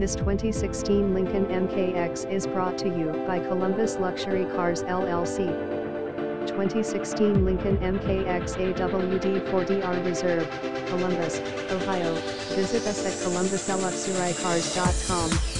This 2016 Lincoln MKX is brought to you by Columbus Luxury Cars LLC. 2016 Lincoln MKX AWD4DR Reserve, Columbus, Ohio. Visit us at columbusluxurycars.com.